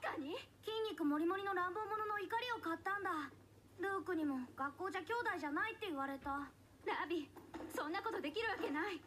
かに？筋肉もりもりの乱暴者の怒りを買ったんだ。ルークにも学校じゃ兄弟じゃないって言われた。ラビそんなことできるわけない。